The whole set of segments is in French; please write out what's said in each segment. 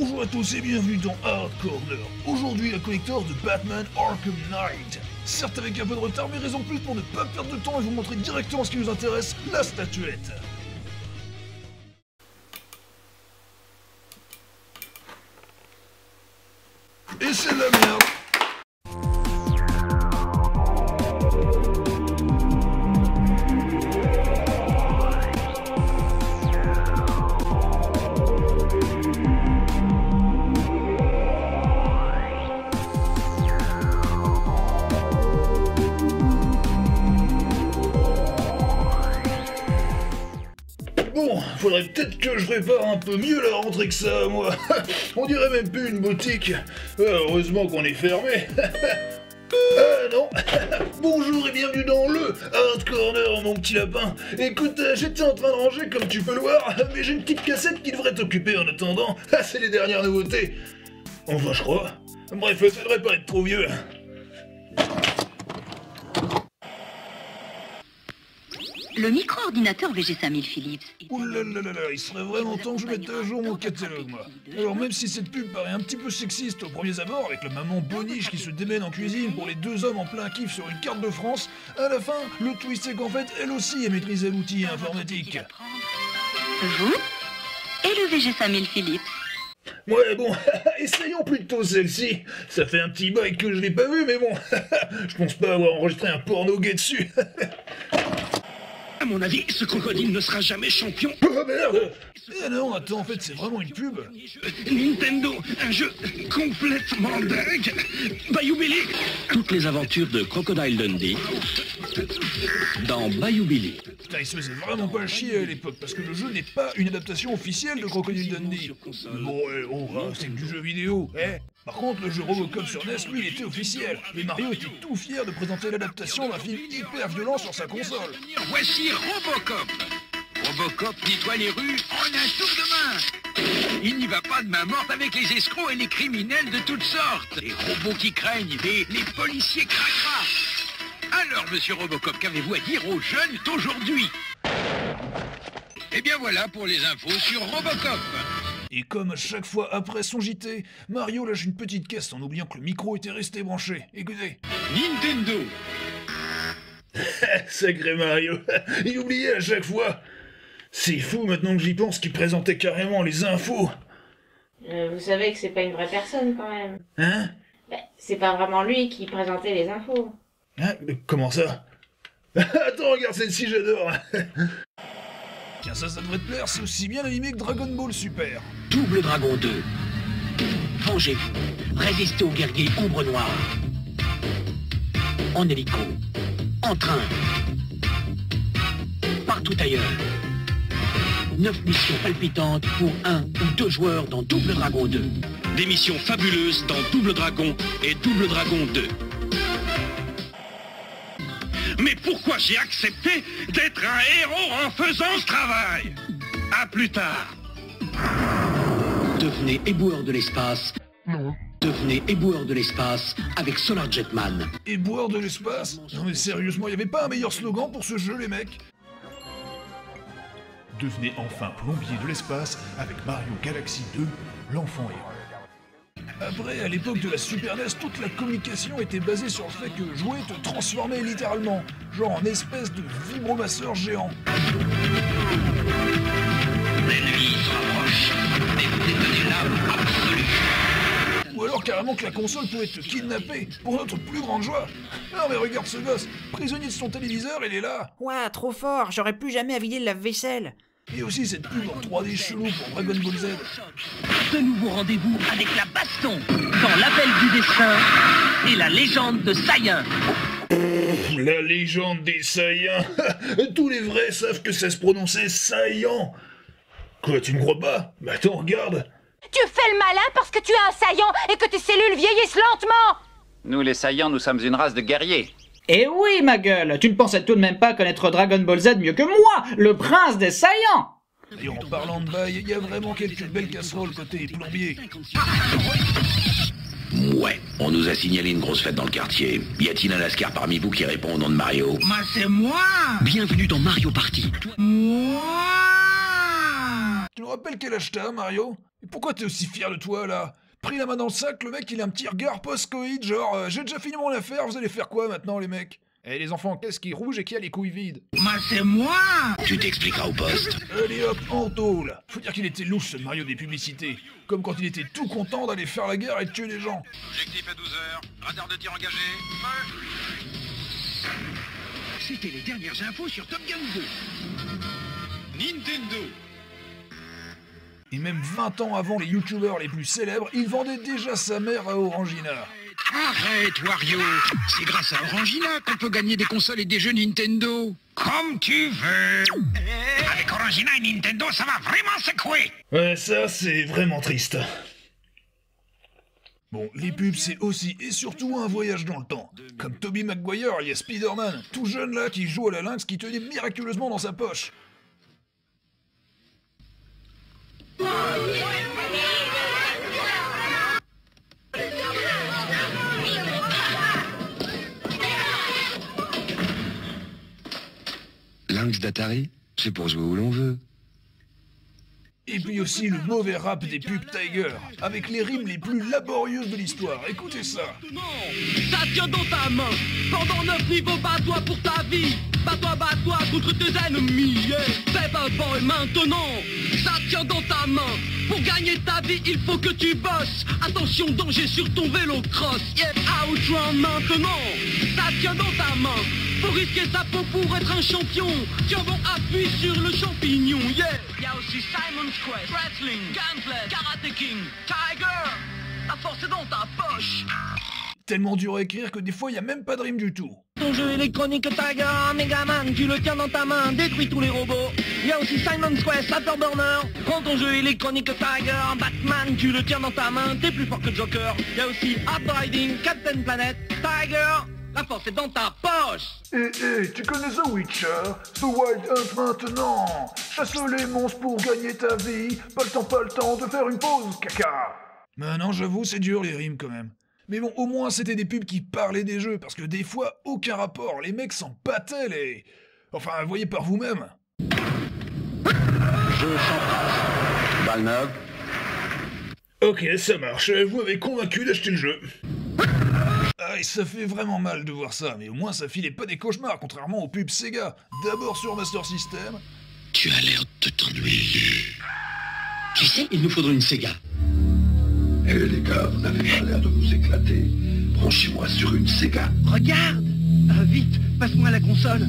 Bonjour à tous et bienvenue dans Hard Corner. Aujourd'hui, la collector de Batman Arkham Knight. Certes avec un peu de retard, mais raison plus pour ne pas perdre de temps et vous montrer directement ce qui nous intéresse, la statuette. Bon, faudrait peut-être que je prépare un peu mieux la rentrée que ça, moi. On dirait même plus une boutique. Euh, heureusement qu'on est fermé. Euh, non. Bonjour et bienvenue dans le Hard Corner, mon petit lapin. Écoute, euh, j'étais en train de ranger, comme tu peux le voir, mais j'ai une petite cassette qui devrait t'occuper en attendant. C'est les dernières nouveautés. Enfin, je crois. Bref, ça devrait pas être trop vieux. Le micro-ordinateur VG5000 Philips. Ouh là là là là, il serait vraiment temps que je mette à jour mon catalogue, moi. Alors même si cette pub paraît un petit peu sexiste au premier abord, avec la maman boniche qui se démène en cuisine pour les deux hommes en plein kiff sur une carte de France, à la fin, le twist c'est qu'en fait, elle aussi est maîtrisée l'outil informatique. Vous et le VG5000 Philips. Ouais, bon, essayons plutôt celle-ci. Ça fait un petit bail que je l'ai pas vu, mais bon, je pense pas avoir enregistré un porno gay dessus. Mon avis, ce crocodile ne sera jamais champion. oh merde Eh non, attends, en fait, c'est vraiment une pub. Nintendo, un jeu complètement dingue. Bayou Billy. Toutes les aventures de Crocodile Dundee dans Bayou Billy. Putain, il se faisait vraiment pas chier à l'époque, parce que le jeu n'est pas une adaptation officielle de Crocodile Dundee. Bon, eh, oh, hein, c'est que du jeu vidéo, eh Par contre, le jeu Robocop sur NES, lui, il était officiel, et Mario était tout fier de présenter l'adaptation d'un film hyper violent sur sa console. Voici Robocop. Robocop nettoie les rues en un tour de main. Il n'y va pas de main morte avec les escrocs et les criminels de toutes sortes. Les robots qui craignent, les, les policiers cracra. Alors, monsieur Robocop, qu'avez-vous à dire aux jeunes d'aujourd'hui? Eh bien voilà pour les infos sur Robocop. Et comme à chaque fois après son JT, Mario lâche une petite caisse en oubliant que le micro était resté branché. Écoutez. Nintendo. Sacré Mario, il oubliait à chaque fois. C'est fou maintenant que j'y pense qu'il présentait carrément les infos. Euh, vous savez que c'est pas une vraie personne quand même. Hein? Bah, c'est pas vraiment lui qui présentait les infos. Hein Comment ça Attends, regarde celle-ci, j'adore Tiens, ça, ça devrait te plaire, c'est aussi bien animé que Dragon Ball Super. Double Dragon 2. Vengez-vous. Résistez aux guerriers ombre noire. En hélico. En train. Partout ailleurs. Neuf missions palpitantes pour un ou deux joueurs dans Double Dragon 2. Des missions fabuleuses dans Double Dragon et Double Dragon 2. Mais pourquoi j'ai accepté d'être un héros en faisant ce travail À plus tard. Devenez éboueur de l'espace. Devenez éboueur de l'espace avec Solar Jetman. Et boire de l'espace Non mais sérieusement, y avait pas un meilleur slogan pour ce jeu, les mecs Devenez enfin plombier de l'espace avec Mario Galaxy 2, l'enfant héros. Après, à l'époque de la Super NES, toute la communication était basée sur le fait que jouer te transformait littéralement, genre en espèce de vibromasseur géant. L'ennemi se rapproche. Mais absolue. Ou alors carrément que la console pouvait te kidnapper, pour notre plus grande joie. Non mais regarde ce gosse, prisonnier de son téléviseur, il est là. Ouah, trop fort, j'aurais plus jamais à vider le lave-vaisselle. Et aussi cette pub en 3D chelou pour Dragon Ball Z. De nouveau rendez-vous avec la baston dans l'appel du destin et la légende de Saiyan. La légende des Saiyans Tous les vrais savent que ça se prononçait Saiyan Quoi, tu ne crois pas? Mais attends, regarde Tu fais le malin parce que tu es un saillant et que tes cellules vieillissent lentement Nous, les saillants, nous sommes une race de guerriers. Eh oui, ma gueule, tu ne pensais tout de même pas connaître Dragon Ball Z mieux que moi, le prince des saillants D'ailleurs, en parlant de bail, il y a vraiment quelques belles casseroles côté plombier. Ouais, on nous a signalé une grosse fête dans le quartier. Y a-t-il un lascar parmi vous qui répond au nom de Mario Moi, c'est moi. Bienvenue dans Mario Party. Moi. Tu nous rappelles quel âge t'as, Mario? Et pourquoi t'es aussi fier de toi, là? Pris la main dans le sac, le mec, il a un petit regard post-coïd, genre euh, j'ai déjà fini mon affaire, vous allez faire quoi maintenant, les mecs? Eh, les enfants, qu'est-ce qui est rouge et qui a les couilles vides? Moi, c'est moi Tu t'expliqueras au poste. Allez hop, en tôle Faut dire qu'il était louche, ce Mario des publicités. Comme quand il était tout content d'aller faire la guerre et de tuer des gens. Objectif à 12h. Radar de tir engagé. C'était les dernières infos sur Top Gun 2. Nintendo. Et même 20 ans avant les youtubeurs les plus célèbres, il vendait déjà sa mère à Orangina. Arrête, Wario C'est grâce à Orangina qu'on peut gagner des consoles et des jeux Nintendo. Comme tu veux. Avec Orangina et Nintendo, ça va vraiment secouer. Ouais, ça, c'est vraiment triste. Bon, les pubs, c'est aussi et surtout un voyage dans le temps. Comme Toby Maguire, alias Spider-Man, tout jeune là qui joue à la lynx qui tenait miraculeusement dans sa poche. d'Atari, c'est pour jouer où l'on veut. Et puis aussi le mauvais rap des pubs Tiger, avec les rimes les plus laborieuses de l'histoire. Écoutez ça. Ça tient dans ta main. Pendant neuf niveaux, bats-toi pour ta vie. Bats-toi, bats-toi contre tes ennemis. Fais bon et maintenant. Ça tient dans ta main. Pour gagner ta vie, il faut que tu bosses. Attention, danger sur ton vélo cross. Yeah, outrun maintenant. Ça tient dans ta main. Faut risquer sa peau pour être un champion. Tiens bon, appuie sur le champignon. Yeah. Y a aussi Simon's Quest, Wrestling, Gunplay, Karate King, Tiger. La force est dans ta poche. Tellement dur à écrire que des fois, il a même pas de rime du tout. Ton jeu électronique Tiger, Megaman, tu le tiens dans ta main, détruis tous les robots. Il y a aussi Simon's Quest, Afterburner. Prends ton jeu électronique Tiger, Batman, tu le tiens dans ta main, t'es plus fort que Joker. Il y a aussi Upriding, Captain Planet, Tiger. La force est dans ta poche Eh eh, tu connais The Witcher? The Wild Hunt maintenant Chasse les monstres pour gagner ta vie Pas le temps, pas le temps de faire une pause, caca Mais non, j'avoue, c'est dur les rimes quand même. Mais bon, au moins c'était des pubs qui parlaient des jeux, parce que des fois, aucun rapport, les mecs s'en pâtaient les... Enfin, voyez par vous-même. Balle neuve. Ok, ça marche, vous m'avez convaincu d'acheter le jeu. Ah, et ça fait vraiment mal de voir ça, mais au moins ça filait pas des cauchemars, contrairement aux pubs Sega. D'abord sur Master System. Tu as l'air de t'ennuyer. Tu sais, il nous faudrait une Sega. Eh les gars, vous n'avez pas l'air de vous éclater. Branchez-moi sur une Sega. Regarde Ah, Vite, passe-moi la console.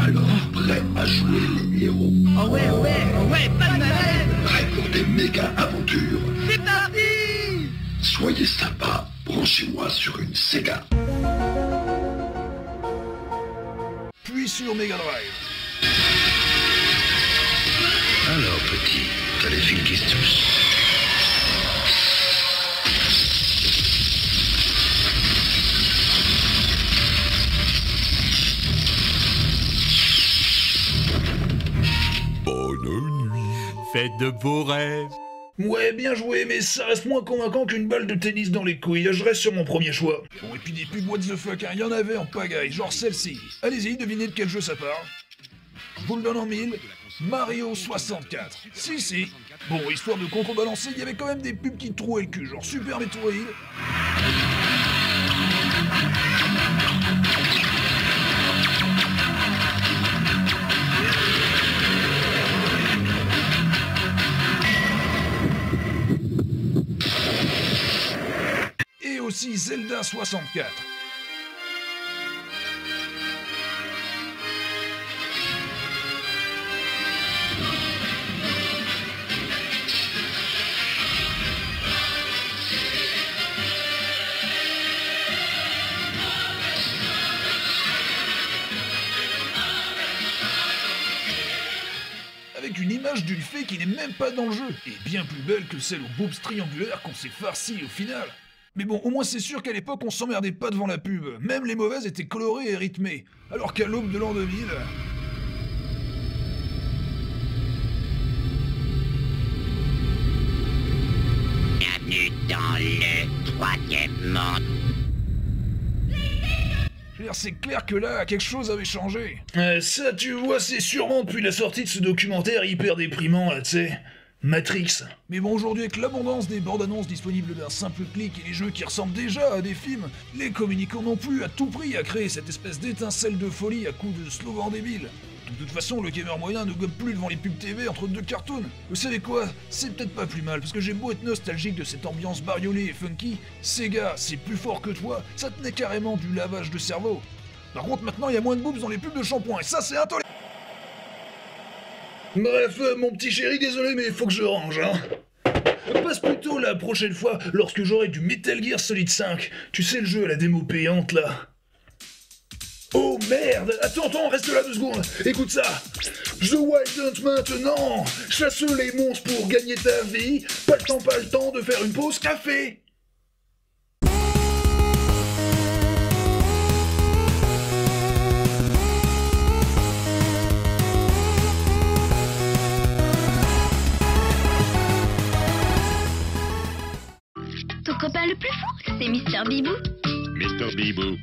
Alors, prêt à jouer les héros. Oh ouais, ouais, oh ouais, pas de malade Prêt pour des méga aventures. C'est parti Soyez sympa, branchez-moi sur une Sega. Puis sur Mega Drive. Alors petit, t'as les fils qui se touchent. Bonne nuit. Faites de beaux rêves. Ouais, bien joué, mais ça reste moins convaincant qu'une balle de tennis dans les couilles. Je reste sur mon premier choix. Bon, et puis des pubs what the fuck, hein, il y en avait en pagaille, genre celle-ci. Allez-y, devinez de quel jeu ça parle. Vous le donne en mille. Mario 64. Si, si. Bon, histoire de contrebalancer, il y avait quand même des pubs qui trouaient le cul, genre Super Metroid. Et aussi Zelda 64. Avec une image d'une fée qui n'est même pas dans le jeu, et bien plus belle que celle aux boobs triangulaires qu'on s'est farci au final. Mais bon, au moins c'est sûr qu'à l'époque on s'emmerdait pas devant la pub, même les mauvaises étaient colorées et rythmées, alors qu'à l'aube de l'an 2000... Bienvenue dans le troisième monde. C'est clair que là, quelque chose avait changé. ça, tu vois, c'est sûrement depuis la sortie de ce documentaire hyper déprimant, là, tu sais. Matrix. Mais bon, aujourd'hui, avec l'abondance des bandes annonces disponibles d'un simple clic et les jeux qui ressemblent déjà à des films, les communicants n'ont plus à tout prix à créer cette espèce d'étincelle de folie à coups de slogan débile. De toute façon, le gamer moyen ne gobe plus devant les pubs TV entre deux cartoons. Vous savez quoi? C'est peut-être pas plus mal, parce que j'ai beau être nostalgique de cette ambiance bariolée et funky, Sega, c'est plus fort que toi, ça tenait carrément du lavage de cerveau. Par contre, maintenant, il y a moins de boobs dans les pubs de shampoing, et ça, c'est intolérable Bref, euh, mon petit chéri, désolé, mais faut que je range, hein. Passe plutôt la prochaine fois lorsque j'aurai du Metal Gear Solid 5. Tu sais le jeu, la démo payante là. Oh merde Attends, attends, reste là deux secondes. Écoute ça. The Wild Hunt maintenant. Chasse les monstres pour gagner ta vie. Pas le temps, pas le temps de faire une pause café. Ton copain le plus fort, c'est Mister Bibou. Mister Bibou.